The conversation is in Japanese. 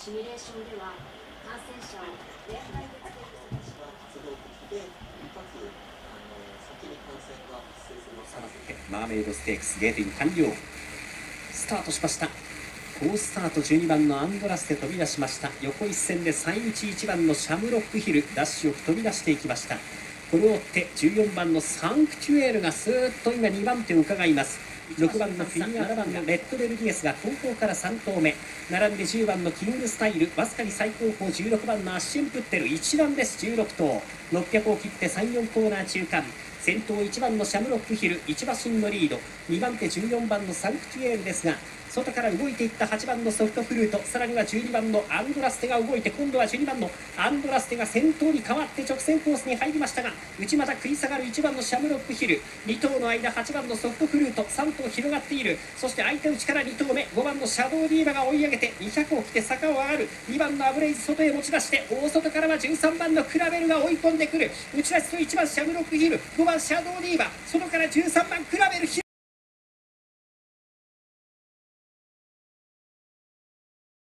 シミュレーションでは感染者を年代別で都道府県でかつあの先に感染が発生するの合わせてマーメイドステークスゲーティング完了。スタートしました。好スタート12番のアンドラステ飛び出しました。横一線で3一1番のシャムロックヒルダッシュよく飛び出していきました。これを追って14番のサンクチュエールがスーッと今2番手を伺います。6番のフィギュア7番のレッドベルギエスが後方から3投目。並んで10番のキングスタイル。わずかに最高峰16番のアッシュンプッテル。1番です16頭600を切って34コーナー中間。先頭1番のシャムロックヒル。1馬身のリード。2番手14番のサンクチュエールですが外から動いていった8番のソフトフルートさらには12番のアンドラステが動いて今度は12番のアンドラステが先頭に変わって直線コースに入りましたが内股食い下がる1番のシャムロックヒル2頭の間8番のソフトフルート3頭広がっている。そして相手内から2頭目5番のシャドウディーバが追い上げて200を切て坂を上がる。2番のアブレイズ外へ持ち出して大外からは13番のクラベルが追い込んでくる。内出しと1番シャムロックヒル5番シャドウディーバ外から13番